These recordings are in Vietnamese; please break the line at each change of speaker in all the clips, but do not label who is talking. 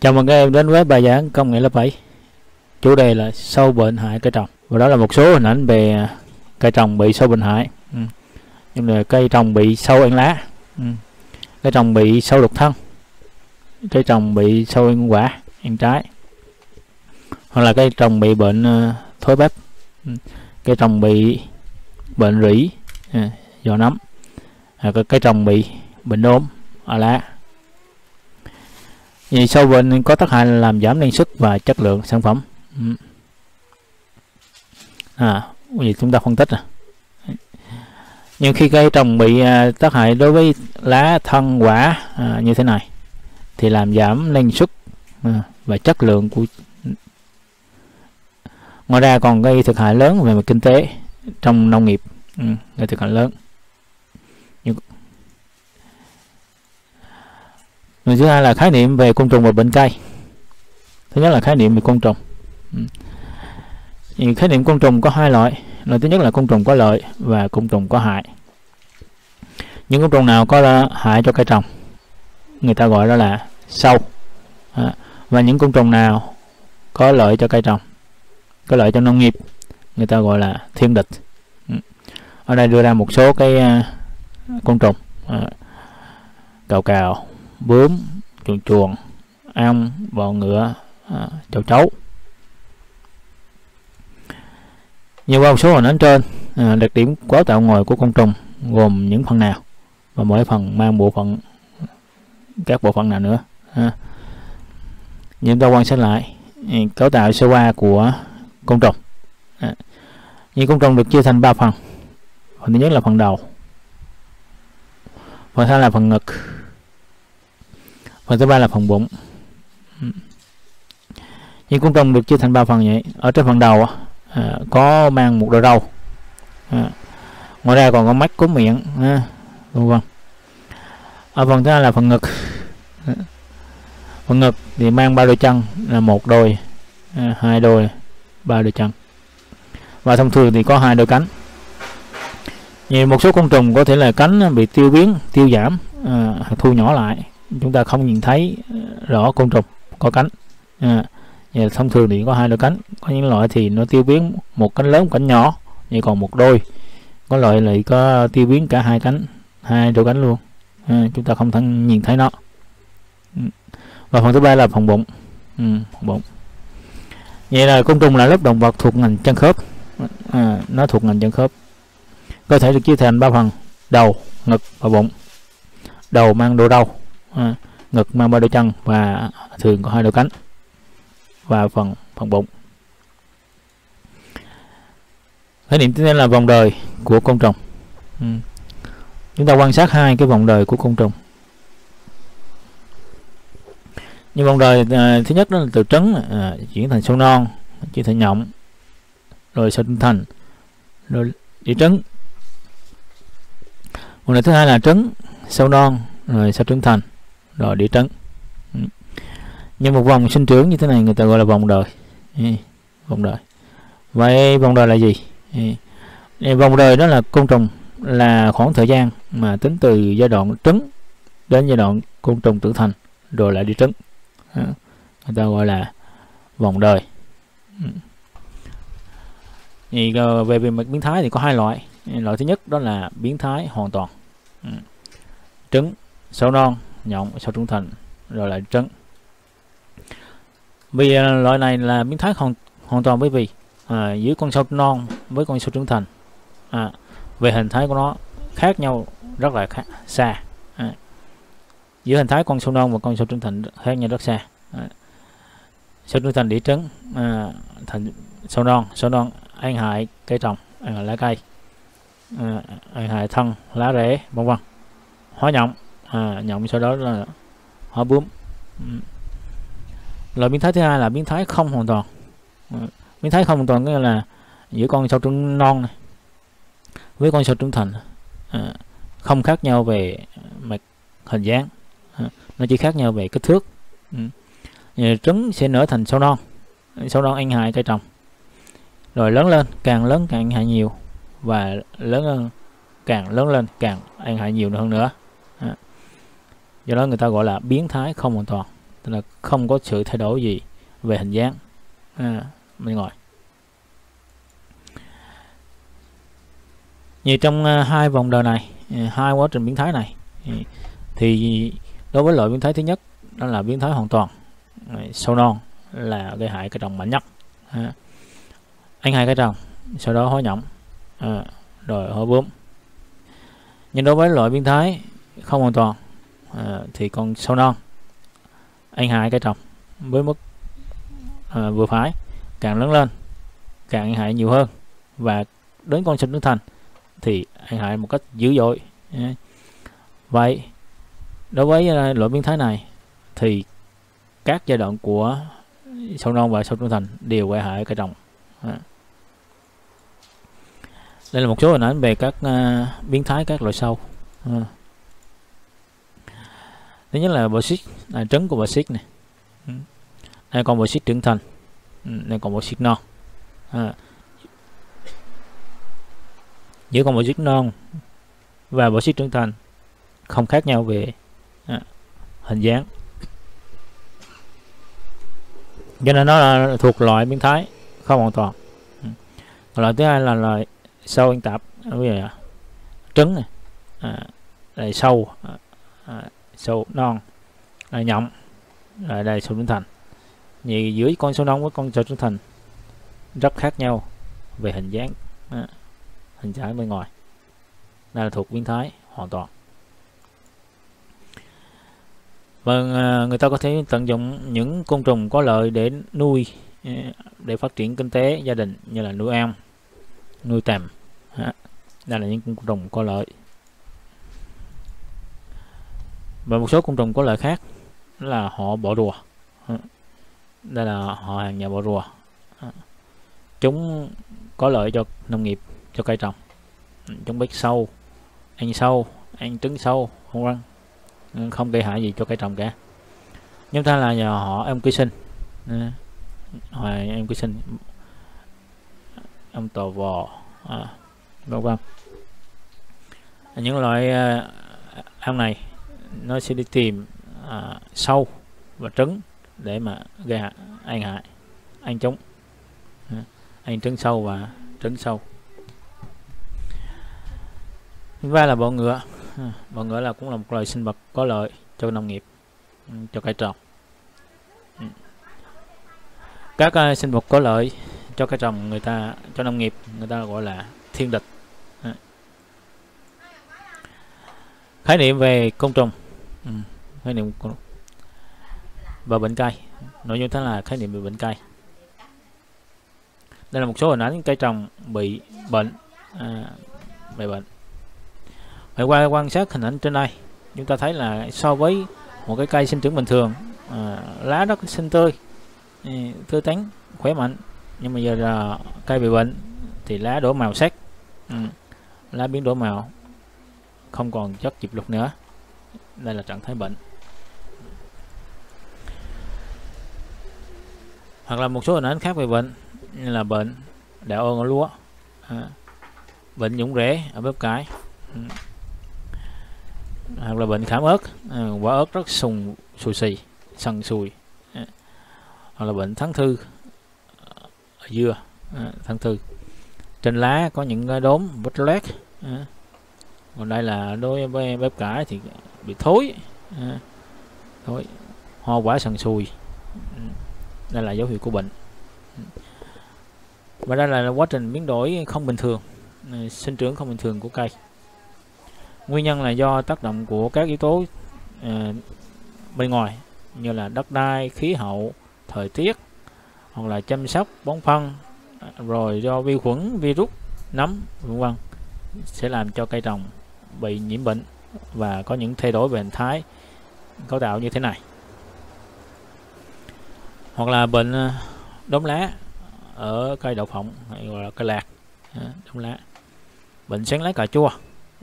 Chào mừng các em đến với bài giảng công nghệ lớp 7 Chủ đề là sâu bệnh hại cây trồng. Và đó là một số hình ảnh về à, cây trồng bị sâu bệnh hại. Ừ. Nhưng là cây trồng bị sâu ăn lá. Ừ. Cây trồng bị sâu đục thân. Cây trồng bị sâu ăn quả, ăn trái. Hoặc là cây trồng bị bệnh à, thối bắp. Ừ. Cây trồng bị bệnh rỉ à, do nấm. À, Hoặc cây trồng bị bệnh ốm ở lá vì sâu bệnh có tác hại làm giảm năng suất và chất lượng sản phẩm. Ừ. À, vì chúng ta phân tích à. Nhưng khi cây trồng bị à, tác hại đối với lá, thân, quả à, như thế này thì làm giảm năng suất à, và chất lượng của ngoài ra còn gây thiệt hại lớn về mặt kinh tế trong nông nghiệp ừ, gây thiệt hại lớn Rồi thứ hai là khái niệm về côn trùng và bệnh cây thứ nhất là khái niệm về côn trùng. Ừ. Thì khái niệm côn trùng có hai loại. Loại thứ nhất là côn trùng có lợi và côn trùng có hại. Những côn trùng nào có hại cho cây trồng? Người ta gọi đó là sâu. Và những côn trùng nào có lợi cho cây trồng? Có lợi cho nông nghiệp? Người ta gọi là thiên địch. Ừ. Ở đây đưa ra một số cái uh, côn trùng. Cào cào bướm chuồn chuồn ong bọ ngựa à, châu chấu như qua một số hình ảnh trên à, đặc điểm cấu tạo ngoài của côn trùng gồm những phần nào và mỗi phần mang bộ phận các bộ phận nào nữa à. như chúng ta quan sát lại à, cấu tạo sơ qua của côn trùng à. như côn trùng được chia thành ba phần phần thứ nhất là phần đầu phần thứ hai là phần ngực phần thứ ba là phần bụng ừ. nhưng con trùng được chia thành ba phần vậy. Ở trên phần đầu à, có mang một đôi râu. À, ngoài ra còn có mắt có miệng à, vân vân. Ở phần thứ hai là phần ngực. À, phần ngực thì mang ba đôi chân là một đôi à, hai đôi ba đôi chân. Và thông thường thì có hai đôi cánh. Như một số côn trùng có thể là cánh bị tiêu biến tiêu giảm à, thu nhỏ lại chúng ta không nhìn thấy ờ, rõ côn trùng có cánh. À, thông thường thì có hai đôi cánh. Có những loại thì nó tiêu biến một cánh lớn một cánh nhỏ nhưng còn một đôi. Có loại lại có tiêu biến cả hai cánh hai đôi cánh luôn. À, chúng ta không thân nhìn thấy nó. Ừ. Và phần thứ ba là phần bụng. Ừ, phần bụng. Vậy là côn trùng là lớp động vật thuộc ngành chân khớp. À, nó thuộc ngành chân khớp. Cơ thể được chia thành ba phần đầu ngực và bụng. Đầu mang đồ đầu à, ngực mang ba đôi chân và thường có hai đôi cánh và phần phần bụng. Khái niệm tiếp theo là vòng đời của côn trùng. Ừ. chúng ta quan sát hai cái vòng đời của côn trùng. Như vòng đời à, thứ nhất đó là từ trứng à, chuyển thành sâu non chuyển thành nhộng rồi sau trưởng thành rồi đi trứng. Vòng đời thứ hai là trứng sâu non rồi sau trưởng thành rồi đĩa trứng ừ. nhưng một vòng sinh trưởng như thế này người ta gọi là vòng đời. Ừ, vòng đời. Vậy vòng đời là gì? Ừ. Vòng đời đó là côn trùng, là khoảng thời gian mà tính từ giai đoạn trứng đến giai đoạn côn trùng trưởng thành, rồi lại đi trứng. Người ta gọi là vòng đời. Thì về về mặt biến thái thì có hai loại. Loại thứ nhất đó là biến thái hoàn toàn. Trứng sâu non nhộng sau trung thành rồi lại trứng vì à, loại này là biến thái hoàn hoàn toàn bởi vì à, giữa con sâu non với con sâu trưởng thành à, về hình thái của nó khác nhau rất là khác, xa à, giữa hình thái con sâu non và con sâu trưởng thành khác nhau rất xa à, sâu trưởng thành địa trứng à, thành sâu non sâu non ăn hại cây trồng ăn à, hại lá cây à, ăn hại thân lá rễ vân vân. Hóa nhộng à, nhộng sau đó là hóa bướm. Ừ. Loại biến thái thứ hai là biến thái không hoàn toàn. Ừ. Biến thái không hoàn toàn nghĩa là giữa con sâu trứng non này với con sâu trứng thành. À, không khác nhau về mặt hình dáng. À, nó chỉ khác nhau về kích thước. Ừ. trứng sẽ nở thành sâu non. Sâu non ăn hại cây trồng. Rồi lớn lên càng lớn càng ăn hại nhiều. Và lớn hơn càng lớn lên càng ăn hại nhiều hơn nữa do đó người ta gọi là biến thái không hoàn toàn tức là không có sự thay đổi gì về hình dáng. À, bên ngoài như trong à, hai vòng đời này à, hai quá trình biến thái này thì đối với loại biến thái thứ nhất đó là biến thái hoàn toàn sâu non là gây hại cái trồng mạnh nhất. À, anh hai cái trồng sau đó hối nhộng à, rồi hối bướm. Nhưng đối với loại biến thái không hoàn toàn à, thì con sâu non. Anh hại cây trồng với mức à, vừa phải càng lớn lên càng anh hại nhiều hơn. Và đến con sinh trưởng thành thì anh hại một cách dữ dội. Ờ. Vậy đối với loại biến thái này thì các giai đoạn của sâu non và sâu trưởng thành đều gây hại cây trồng. Đây là một số hình ảnh về các uh, biến thái các loại sâu. À thứ nhất là bộ xích là trứng của bộ xích này. Ừ. đây còn bộ xích trưởng thành. Ừ, đây còn bộ xích non. À. giữa con bộ xích non và bộ xích trưởng thành không khác nhau về à, hình dáng. Cho nên nó là thuộc loại biến thái không hoàn toàn. Ừ. loại thứ hai là loại sâu ăn tạp ví dụ trứng này à, đây sâu à, à, sâu non là nhộng rồi đây sâu trung thành. Vì dưới con sâu non với con sâu trung thành rất khác nhau về hình dáng à, hình dáng bên ngoài. Đây là thuộc biến thái hoàn toàn. Và vâng, à, người ta có thể tận dụng những côn trùng có lợi để nuôi để phát triển kinh tế gia đình như là nuôi ong nuôi tầm đây là những côn trùng có lợi và một số côn trùng có lợi khác là họ bỏ rùa. Đây là họ hàng nhà bỏ rùa. Chúng có lợi cho nông nghiệp cho cây trồng. Chúng biết sâu ăn sâu ăn trứng sâu không răng không gây hại gì cho cây trồng cả. Chúng ta là nhà họ em ký sinh. Họ em ký sinh. Ông tò vò. À, vân vân. Những loại ờ, ăn này nó sẽ đi tìm à, sâu và trứng để mà gây hại ăn hại ăn chúng ăn trứng sâu và trứng sâu. Thứ ba là bọ ngựa. Bọ ngựa là cũng là một loài sinh vật có lợi cho nông nghiệp ừ, cho cây trồng. Ừ. Các uh, sinh vật có lợi cho cây trồng người ta cho nông nghiệp người ta gọi là thiên địch. Khái niệm về côn trùng ừ, khái niệm và bệnh cây nội dung thế là khái niệm về bệnh cây đây là một số hình ảnh cây trồng bị bệnh à, bị bệnh. Vậy qua quan sát hình ảnh trên đây. Chúng ta thấy là so với một cái cây sinh trưởng bình thường à, lá rất xinh tươi à, tươi tắn khỏe mạnh. Nhưng mà giờ là cây bị bệnh thì lá đổ màu sắc. Ừ, lá biến đổi màu không còn chất diệp lục nữa đây là trạng thái bệnh. Hoặc là một số hình ảnh khác về bệnh như là bệnh đạo ôn ở lúa à, bệnh nhũng rễ ở bếp cải ừ. hoặc là bệnh khảm ớt à, quả ớt rất sùng sùi xì sần sùi à, hoặc là bệnh thắng thư à, ở dưa à, thắng thư. Trên lá có những đốm vết lét à, còn đây là đối với bếp cải thì bị thối. À, thối. Hoa quả sần sùi ừ. đây là dấu hiệu của bệnh. Ừ. Và đây là quá trình biến đổi không bình thường. Ừ, sinh trưởng không bình thường của cây. Nguyên nhân là do tác động của các yếu tố à, bên ngoài như là đất đai khí hậu thời tiết hoặc là chăm sóc bón phân rồi do vi khuẩn virus nấm vân vân sẽ làm cho cây trồng bị nhiễm bệnh và có những thay đổi về hình thái cấu tạo như thế này. Hoặc là bệnh ờ, đốm lá ở cây đậu phộng, hay gọi là cây lạc ờ, đốm lá. Bệnh sáng lá cà chua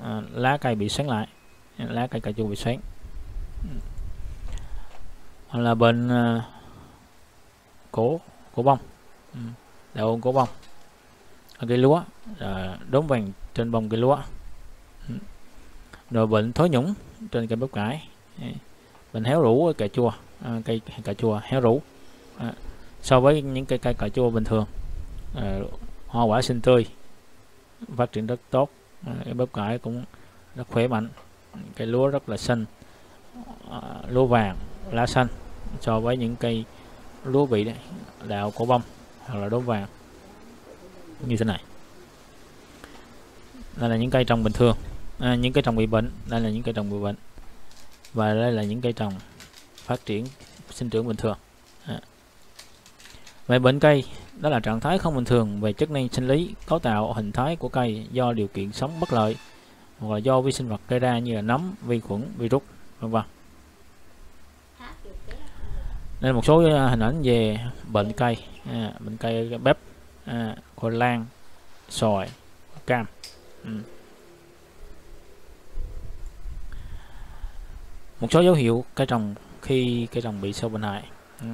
ờ, lá cây bị sáng lại, lá cây cà chua bị sáng. Hoặc là bệnh cổ cổ bông ừ, đậu cổ bông. Ở cây lúa đốm vàng trên bông cây lúa rồi bệnh thối nhũng trên cây bắp cải. Bệnh héo rũ cà chua. À, cây cà chua héo rũ. À, so với những cây cây cà chua bình thường. À, hoa quả xinh tươi phát triển rất tốt. À, bắp cải cũng rất khỏe mạnh. Cây lúa rất là xanh. À, lúa vàng lá xanh. So với những cây lúa bị đạo cổ bông hoặc là đốm vàng. Như thế này. Đây là những cây trồng bình thường à, những cây trồng bị bệnh đây là những cây trồng bị bệnh. Và đây là những cây trồng phát triển sinh trưởng bình thường. À. về bệnh cây đó là trạng thái không bình thường về chức năng sinh lý cấu tạo hình thái của cây do điều kiện sống bất lợi hoặc là do vi sinh vật gây ra như là nấm vi khuẩn virus vân vân. Đây là một số à, hình ảnh về bệnh cây. À, bệnh cây bếp à, khoai lang xoài cam. Ừ. một số dấu hiệu cây trồng khi cây trồng bị sâu bệnh hại. Ừ.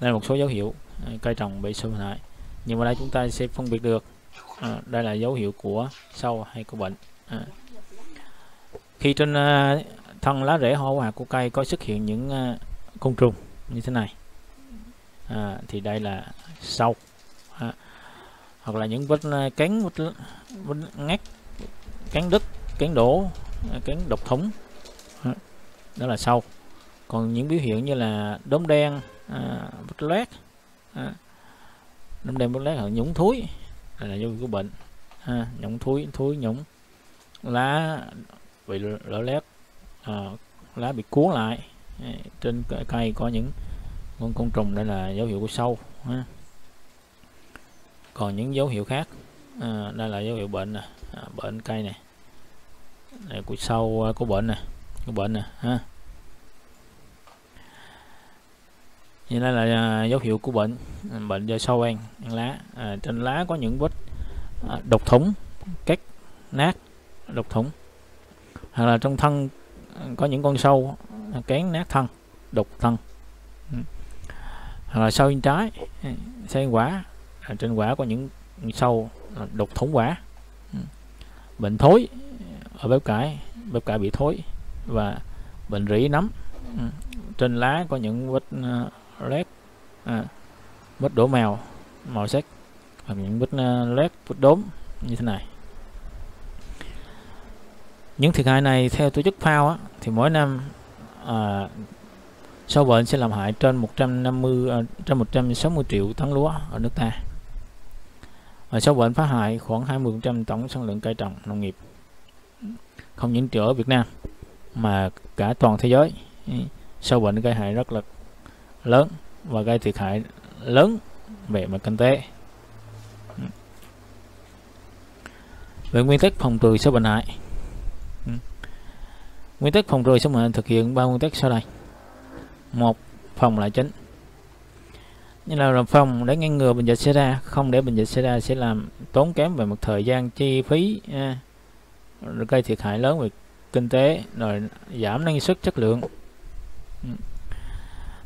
Đây là một số dấu hiệu ờ, cây trồng bị sâu bệnh hại. Nhưng mà đây chúng ta sẽ phân biệt được à, đây là dấu hiệu của sâu hay của bệnh. À. khi trên à, thân lá rễ hoa hạt của cây có xuất hiện những à, côn trùng như thế này à, thì đây là sâu à, hoặc là những vết cánh vết, vết ngắt cán đứt cán đổ cán độc thống, đó là sâu còn những biểu hiện như là đốm đen à, vết loét à, đốm đen vết loét là nhũng thúi là dấu hiệu của bệnh. À, nhũng thúi thúi nhũng. Lá bị lở lét à, lá bị cuốn lại. Trên cây có những con côn trùng đây là dấu hiệu của sâu ha. còn những dấu hiệu khác à, đây là dấu hiệu bệnh nè. À, bệnh cây này đây của sâu à, có của bệnh nè của bệnh nè ha. Như đây là à, dấu hiệu của bệnh bệnh do sâu ăn ăn lá. À, trên lá có những vết à, độc thủng cắt nát độc thủng hoặc là trong thân có những con sâu à, kén nát thân đục thân. Ừ. Hoặc là sâu bên trái ừ, sâu quả. À, trên quả có những sâu đục thủng quả. Ừ. Bệnh thối ở bếp cải bếp cải bị thối và bệnh rỉ nấm. Ừ. trên lá có những vết uh, lét à, vết đổ màu màu sắc hoặc những vết uh, lét vết đốm như thế này. Những thiệt hại này theo tổ chức FAO á, thì mỗi năm à, sâu bệnh sẽ làm hại trên 150 à, trên 160 triệu tấn lúa ở nước ta. Và sâu bệnh phá hại khoảng 20% tổng sản lượng cây trồng nông nghiệp không những ở Việt Nam mà cả toàn thế giới. Ừ, sâu bệnh gây hại rất là lớn và gây thiệt hại lớn về mặt kinh tế. Ừ. Về nguyên tắc phòng trừ sâu bệnh hại. Ừ. Nguyên tắc phòng trừ sâu bệnh thực hiện ba nguyên tắc sau đây. Một phòng là chính. Như là làm phòng để ngăn ngừa bệnh dịch xảy ra không để bệnh dịch xảy ra sẽ làm tốn kém về một thời gian chi phí à, gây thiệt hại lớn về kinh tế rồi giảm năng suất chất lượng.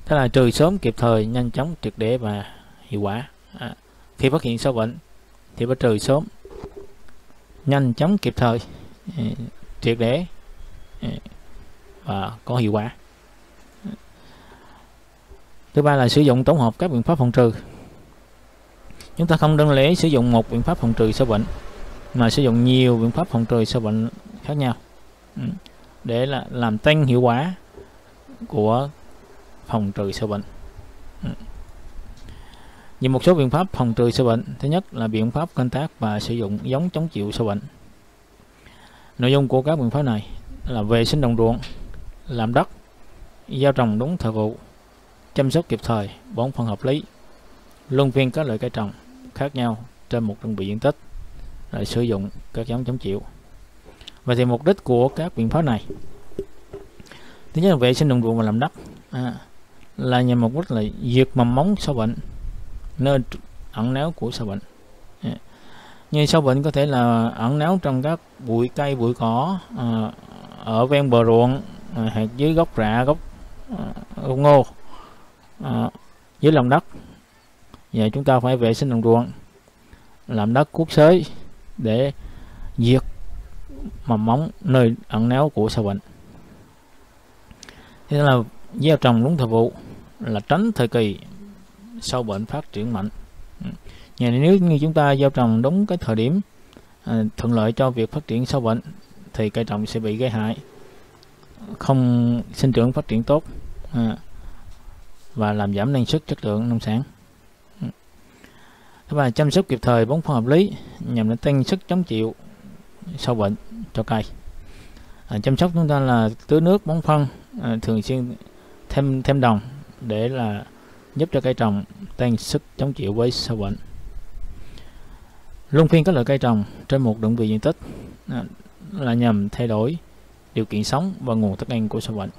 Thế là trừ sớm kịp thời nhanh chóng triệt để và hiệu quả. À, khi phát hiện sâu bệnh thì phải trừ sớm nhanh chóng kịp thời ừ, triệt để ừ, và có hiệu quả. Thứ ba là sử dụng tổng hợp các biện pháp phòng trừ. Chúng ta không đơn lẻ sử dụng một biện pháp phòng trừ sâu bệnh mà sử dụng nhiều biện pháp phòng trừ sâu bệnh khác nhau. Ừ. Để là làm tăng hiệu quả của phòng trừ sâu bệnh. Ừ. Như một số biện pháp phòng trừ sâu bệnh, thứ nhất là biện pháp canh tác và sử dụng giống chống chịu sâu bệnh. Nội dung của các biện pháp này là vệ sinh đồng ruộng, làm đất, gieo trồng đúng thời vụ, chăm sóc kịp thời bón phân hợp lý, luân phiên các loại cây trồng khác nhau trên một đơn vị diện tích để sử dụng các giống chống chịu. Và thì mục đích của các biện pháp này thứ nhất là vệ sinh đồng ruộng và làm đất. À, là nhằm mục đích là diệt mầm móng sâu bệnh nơi ẩn náu của sâu bệnh. À, như sâu bệnh có thể là ẩn náu trong các bụi cây bụi cỏ à, ở ven bờ ruộng à, hoặc dưới gốc rạ gốc, à, gốc ngô à, dưới lòng đất. Vậy chúng ta phải vệ sinh đồng ruộng làm đất cuốc xới để diệt mầm móng nơi ẩn náu của sâu bệnh thế là gieo trồng đúng thời vụ là tránh thời kỳ sâu bệnh phát triển mạnh. Nhà nếu như chúng ta gieo trồng đúng cái thời điểm à, thuận lợi cho việc phát triển sâu bệnh thì cây trồng sẽ bị gây hại. Không sinh trưởng phát triển tốt à, và làm giảm năng suất chất lượng nông sản và chăm sóc kịp thời bón phân hợp lý nhằm để tăng sức chống chịu sâu bệnh cho cây à, chăm sóc chúng ta là tưới nước bón phân à, thường xuyên thêm thêm đồng để là giúp cho cây trồng tăng sức chống chịu với sâu bệnh. Luân phiên các loại cây trồng trên một đơn vị diện tích à, là nhằm thay đổi điều kiện sống và nguồn thức ăn của sâu bệnh.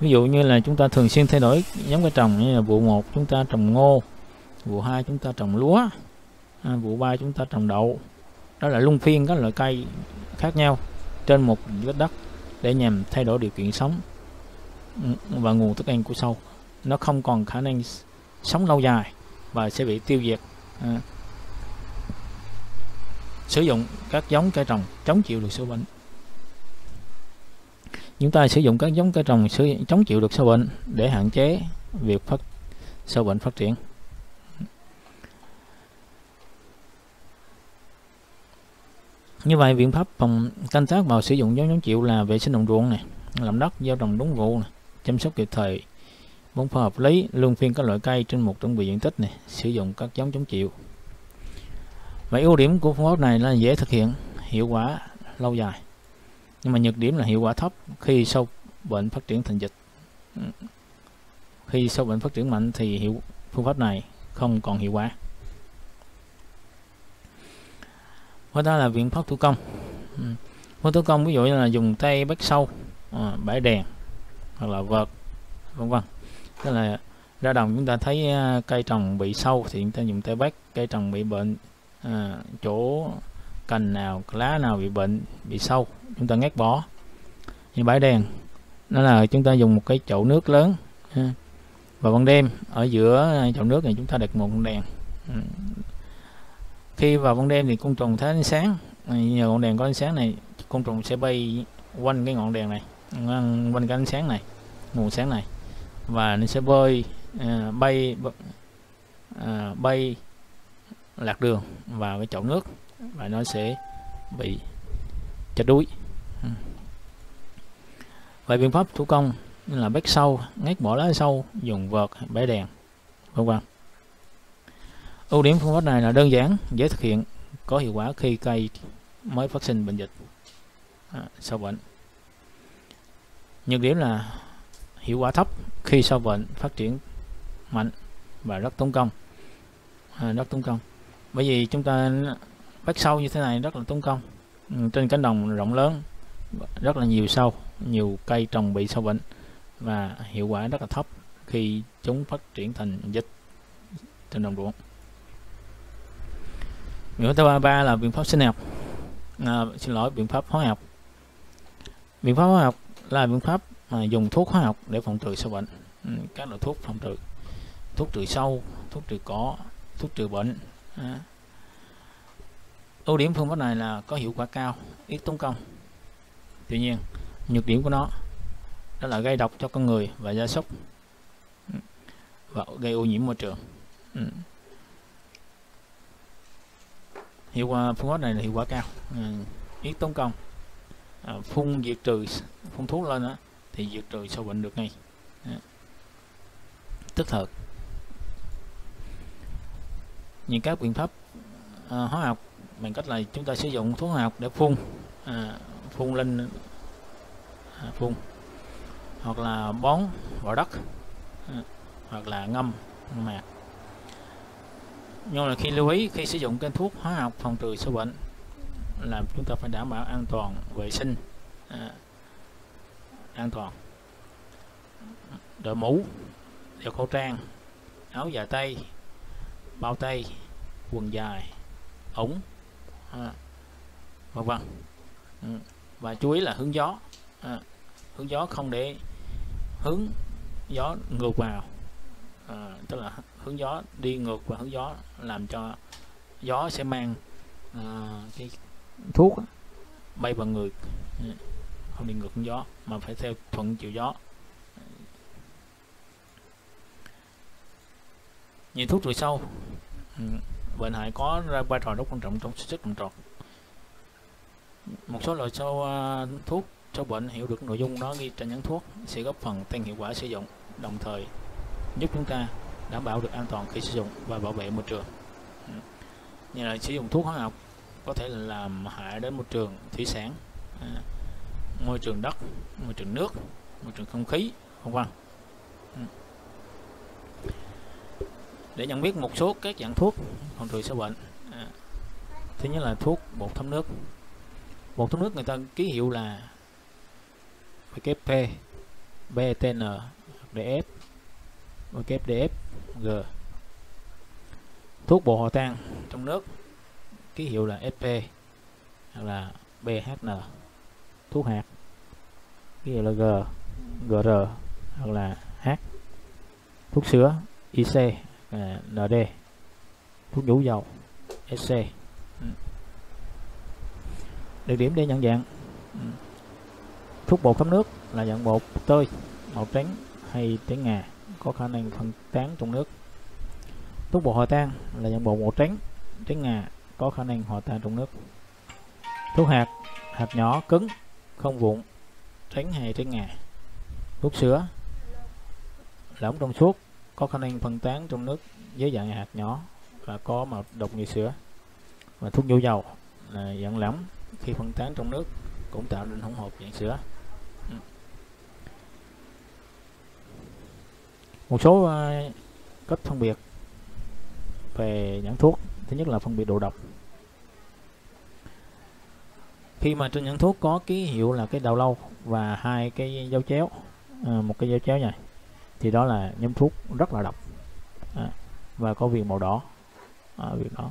Ví dụ như là chúng ta thường xuyên thay đổi giống cây trồng như là vụ 1 chúng ta trồng ngô vụ 2 chúng ta trồng lúa. À, vụ 3 chúng ta trồng đậu. Đó là luân phiên các loại cây khác nhau trên một đất đất để nhằm thay đổi điều kiện sống và nguồn thức ăn của sâu. Nó không còn khả năng sống lâu dài và sẽ bị tiêu diệt. À, sử dụng các giống cây trồng chống chịu được sâu bệnh. Chúng ta sử dụng các giống cây trồng chống chịu được sâu bệnh để hạn chế việc phát sâu bệnh phát triển. Như vậy biện pháp phòng canh tác vào sử dụng giống chống chịu là vệ sinh đồng ruộng này, làm đất gieo trồng đúng vụ này, chăm sóc kịp thời. Bón phân hợp lý, luân phiên các loại cây trên một đơn vị diện tích này, sử dụng các giống chống chịu. Và ưu điểm của phương pháp này là dễ thực hiện, hiệu quả lâu dài. Nhưng mà nhược điểm là hiệu quả thấp khi sâu bệnh phát triển thành dịch. Khi sâu bệnh phát triển mạnh thì hiệu phương pháp này không còn hiệu quả. Ngoài ra là biện pháp thủ công. Ừ. Phương thủ công ví dụ như là dùng tay bắt sâu à, bãi đèn hoặc là vợt vân vân. Tức là ra đồng chúng ta thấy ờ, cây trồng bị sâu thì chúng ta dùng tay bắt cây trồng bị bệnh à, chỗ cành nào lá nào bị bệnh bị sâu chúng ta ngắt bỏ. Như bãi đèn nó là chúng ta dùng một cái chậu nước lớn ha. và ban đêm ở giữa chậu nước này chúng ta đặt một con đèn ừ, khi vào ban đêm thì côn trùng thấy ánh sáng. Ờ, nhờ ngọn đèn có ánh sáng này côn trùng sẽ bay quanh cái ngọn đèn này quanh cái ánh sáng này nguồn sáng này. Và nó sẽ bơi à, bay à, bay lạc đường vào cái chậu nước và nó sẽ bị chết đuối. Ừ. Vậy biện pháp thủ công như là bét sâu ngắt bỏ lá sâu dùng vợt bẻ đèn vân vân ưu điểm phương pháp này là đơn giản dễ thực hiện có hiệu quả khi cây mới phát sinh bệnh dịch à, sau bệnh. Nhược điểm là hiệu quả thấp khi sau bệnh phát triển mạnh và rất tốn công à, rất tốn công. Bởi vì chúng ta bắt sâu như thế này rất là tốn công. Ừ, trên cánh đồng rộng lớn rất là nhiều sâu nhiều cây trồng bị sâu bệnh và hiệu quả rất là thấp khi chúng phát triển thành dịch trên đồng ruộng biện pháp thứ ba là biện pháp sinh học. À, xin lỗi biện pháp hóa học. Biện pháp hóa học là biện pháp mà dùng thuốc hóa học để phòng trừ sâu bệnh. Ừ, các loại thuốc phòng trừ. Thuốc trừ sâu thuốc trừ cỏ thuốc trừ bệnh. À. ưu điểm phương pháp này là có hiệu quả cao ít tốn công. Tuy nhiên nhược điểm của nó đó là gây độc cho con người và gia súc ừ, và gây ô nhiễm môi trường. Ừ hiệu quả phương pháp này là hiệu quả cao. Ừ, Ít tốn công. À, phun diệt trừ phun thuốc lên đó, thì diệt trừ sâu bệnh được ngay. Tức thật những các biện pháp à, hóa học bằng cách là chúng ta sử dụng thuốc hóa học để phun à, phun lên à, phun. Hoặc là bón vào đất à, hoặc là ngâm mạc nhưng là khi lưu ý khi sử dụng kênh thuốc hóa học phòng trừ sâu bệnh là chúng ta phải đảm bảo an toàn vệ sinh. À, an toàn. Đội mũ đeo khẩu trang áo dài tay bao tay quần dài ủng à, vân vân. Ừ, và chú ý là hướng gió. À, hướng gió không để hướng gió ngược vào. À, tức là hướng gió đi ngược và hướng gió làm cho gió sẽ mang à, cái thuốc bay vào người. Không đi ngược hướng gió mà phải theo thuận chiều gió. Nhìn thuốc trừ sâu. Ừ, bệnh hại có ra vai trò rất quan trọng trong sức trồng trọt. Một số loại sâu uh, thuốc cho bệnh hiểu được nội dung đó ghi trên nhãn thuốc sẽ góp phần tăng hiệu quả sử dụng đồng thời giúp chúng ta đảm bảo được an toàn khi sử dụng và bảo vệ môi trường. Ừ. Như là sử dụng thuốc hóa học có thể là làm hại đến môi trường thủy sản à, môi trường đất, môi trường nước, môi trường không khí, vân vân. Ừ. Để nhận biết một số các dạng thuốc phòng trừ sâu bệnh à, thứ nhất là thuốc bột thấm nước. Bột thấm nước người ta ký hiệu là VKP BTN DF WDF G. Thuốc bột hòa tan trong nước. Ký hiệu là SP hoặc là BHN thuốc hạt. Ký hiệu là G. GR hoặc là H. Thuốc sữa IC à, ND thuốc nhũ dầu SC ừ. đặc điểm để nhận dạng. Ừ. thuốc bột thấm nước là dạng bột tơi màu trắng hay trắng ngà có khả năng phân tán trong nước. Thuốc bột hòa tan là dạng bột màu trắng trắng ngà có khả năng hòa tan trong nước. Thuốc hạt hạt nhỏ cứng, không vụn, trắng hay trắng ngà. Thuốc sữa, lỏng trong suốt, có khả năng phân tán trong nước với dạng hạt nhỏ và có màu độc như sữa. Và thuốc vô dầu là dạng lỏng, khi phân tán trong nước cũng tạo nên hỗn hợp dạng sữa. Một số uh, cách phân biệt về nhãn thuốc. Thứ nhất là phân biệt độ độc. Khi mà trên nhãn thuốc có ký hiệu là cái đầu lâu và hai cái dấu chéo à, một cái dấu chéo này thì đó là nhóm thuốc rất là độc. À, và có viền màu đỏ à, viền đỏ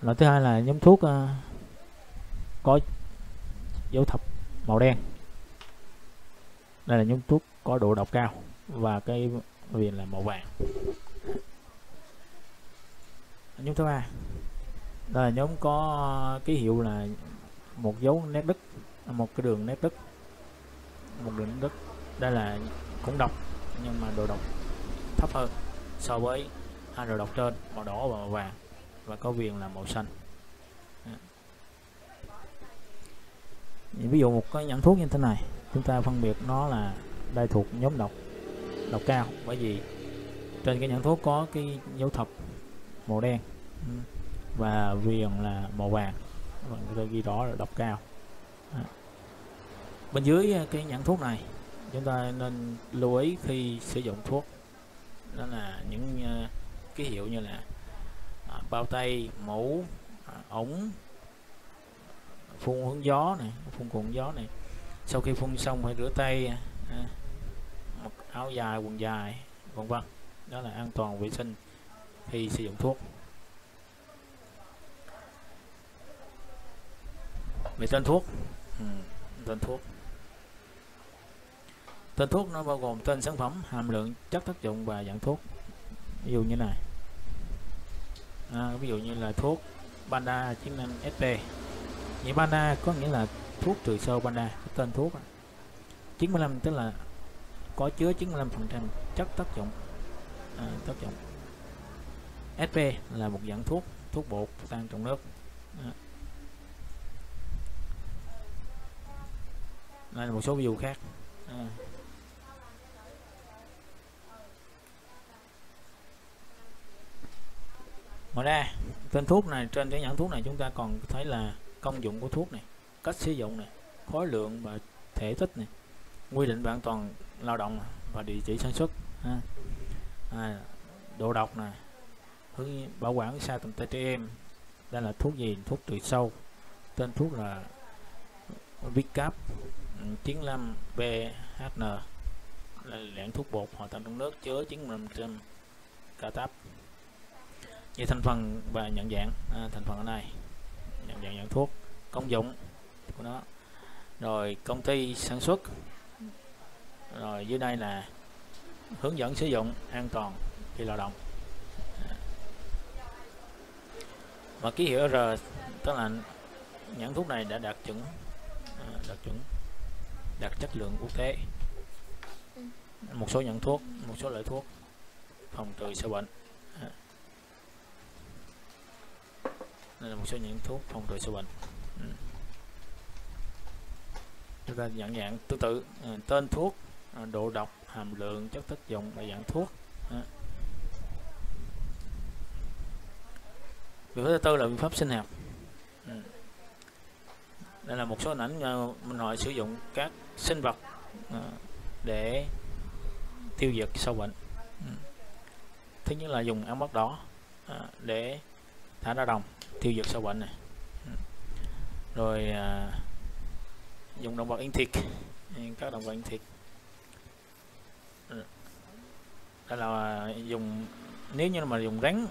loại thứ hai là nhóm thuốc à, có dấu thập màu đen. Đây là nhóm thuốc có độ độc cao và cái viền là màu vàng. Nhóm thứ ba. Đây là nhóm có ký hiệu là một dấu nét đứt một cái đường nét đứt một đường nét đứt đây là cũng độc, nhưng mà độ độc thấp hơn so với hai độ độc trên, màu đỏ và màu vàng, và có viền là màu xanh. Ví dụ một cái nhãn thuốc như thế này, chúng ta phân biệt nó là đây thuộc nhóm độc độc cao. Bởi vì trên cái nhãn thuốc có cái dấu thập màu đen. Và viền là màu vàng. Và người ta ghi rõ là độc cao. À. bên dưới cái nhãn thuốc này chúng ta nên lưu ý khi sử dụng thuốc. Đó là những uh, ký hiệu như là à, bao tay mũ à, ống phun hướng gió này phun cuộn gió này. Sau khi phun xong phải rửa tay mặc áo dài quần dài vân vân. Đó là an toàn vệ sinh khi sử dụng thuốc. Về tên thuốc. Ừ, tên thuốc. Tên thuốc nó bao gồm tên sản phẩm hàm lượng chất tác dụng và dạng thuốc. Ví dụ như này. À, ví dụ như là thuốc Banda chức năng SP như Banda có nghĩa là thuốc trừ sâu Banda tên thuốc 95 tức là có chứa 95 phần trăm chất tác dụng à, tác dụng SP là một dạng thuốc thuốc bột tan trong nước à. đây là một số ví dụ khác à. ngoài ra tên thuốc này trên cái nhãn thuốc này chúng ta còn thấy là công dụng của thuốc này cách sử dụng này khối lượng và thể tích này quy định và an toàn lao động và địa chỉ sản xuất ha. À, độ độc này hướng bảo quản xa tầm tay trẻ em đây là thuốc gì? Thuốc trừ sâu tên thuốc là Vicap 95 BHN là dạng thuốc bột hòa tan trong nước chứa 95% catap như thành phần và nhận dạng à, thành phần ở đây nhận dạng dạng thuốc công dụng của nó. Rồi công ty sản xuất rồi, dưới đây là hướng dẫn sử dụng an toàn khi lao động. Và ký hiệu R, tức là nhãn thuốc này đã đạt chuẩn à, đạt chuẩn, đạt chất lượng quốc tế. Một số nhãn thuốc, một số loại thuốc phòng trừ sâu bệnh. À. Đây là một số những thuốc phòng trừ sâu bệnh. Ừ. Chúng ta nhận dạng, tương tự à, tên thuốc Ờ, độ độc, hàm lượng, chất tác dụng và dạng thuốc à. biện pháp thứ tư là biện pháp sinh học ừ. đây là một số hình ảnh ờ, mình hỏi sử dụng các sinh vật ờ, để tiêu diệt sâu bệnh ừ. thứ nhất là dùng áo mắt đỏ để thả ra đồng, tiêu diệt sâu bệnh này ừ. rồi dùng động vật yên thịt ừ, các động vật yên thịt. Ừ. đây là dùng, nếu như mà dùng rắn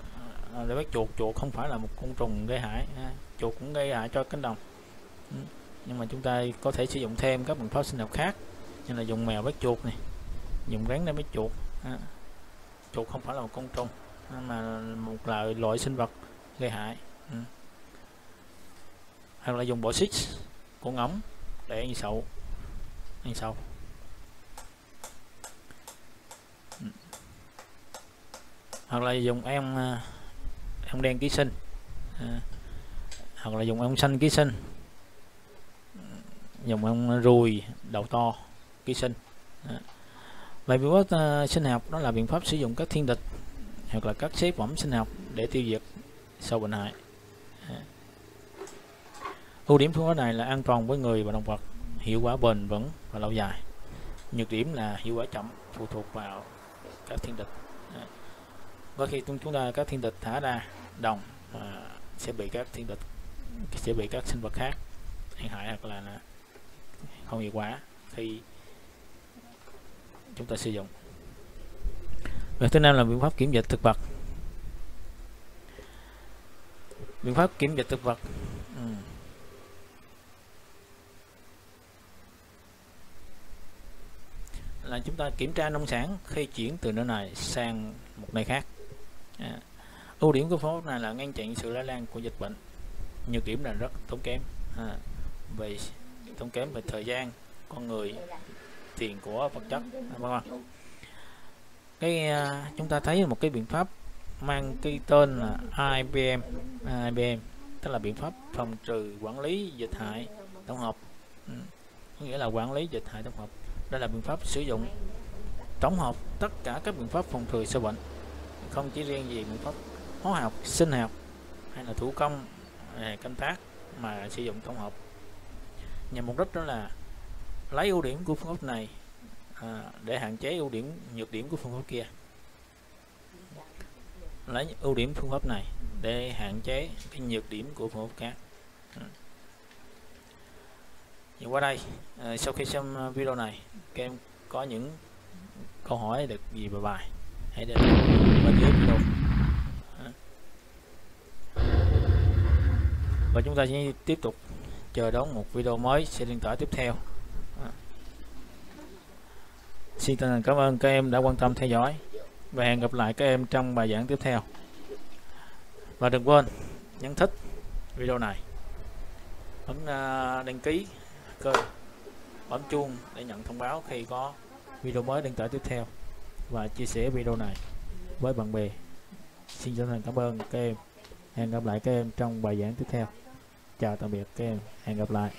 à, để bắt chuột chuột không phải là một côn trùng gây hại, ha. chuột cũng gây hại cho cánh đồng ừ. nhưng mà chúng ta có thể sử dụng thêm các biện pháp sinh học khác, như là dùng mèo bắt chuột này, dùng rắn để bắt chuột, ha. chuột không phải là một côn trùng mà một loại loại sinh vật gây hại ừ. hoặc là dùng bộ xích của ngỗng để ăn sậu ăn sậu hoặc là dùng em à, em ong đen ký sinh à, hoặc là dùng ong xanh ký sinh dùng ong ruồi đầu to ký sinh à. Vậy biện pháp uh, sinh học đó là biện pháp sử dụng các thiên địch hoặc là các chế phẩm sinh học để tiêu diệt sâu bệnh hại. À. Ưu điểm phương pháp này là an toàn với người và động vật, hiệu quả bền vững và lâu dài. Nhược điểm là hiệu quả chậm, phụ thuộc vào các thiên địch. À. Và khi chúng chúng ta các thiên địch thả ra đồng à, sẽ bị các thiên địch sẽ bị các sinh vật khác ăn hại hoặc là, là không hiệu quả khi chúng ta sử dụng. Và thứ năm là biện pháp kiểm dịch thực vật. Biện pháp kiểm dịch thực vật ừ. là chúng ta kiểm tra nông sản khi chuyển từ nơi này sang một nơi khác à, ưu điểm của phương pháp này là ngăn chặn sự lây lan của dịch bệnh. Nhược điểm là rất tốn kém. À, về tốn kém về thời gian con người tiền của vật chất à, vâng cái à, chúng ta thấy một cái biện pháp mang cái tên là IBM à, IBM tức là biện pháp phòng trừ quản lý dịch hại tổng hợp. Ừ. có nghĩa là quản lý dịch hại tổng hợp. Đây là biện pháp sử dụng tổng hợp tất cả các biện pháp phòng trừ sâu bệnh không chỉ riêng gì biện pháp hóa học sinh học hay là thủ công à, canh tác mà sử dụng tổng hợp. Nhằm mục đích đó là lấy ưu điểm của phương pháp này à, để hạn chế ưu điểm nhược điểm của phương pháp kia. Lấy ưu điểm phương pháp này để hạn chế cái nhược điểm của phương pháp khác. Ừ. qua đây à, sau khi xem video này các em có những câu hỏi được gì về bài? Hãy để bên dưới video. Và chúng ta sẽ tiếp tục chờ đón một video mới sẽ liên tải tiếp theo. Xin chân thành cảm ơn các em đã quan tâm theo dõi và hẹn gặp lại các em trong bài giảng tiếp theo. Và đừng quên nhấn thích video này. Ấn à, đăng ký kênh bấm chuông để nhận thông báo khi có video mới đăng tải tiếp theo và chia sẻ video này với bạn bè. Xin chân thành cảm ơn các em. Hẹn gặp lại các em trong bài giảng tiếp theo. Chào tạm biệt các em. Hẹn gặp lại.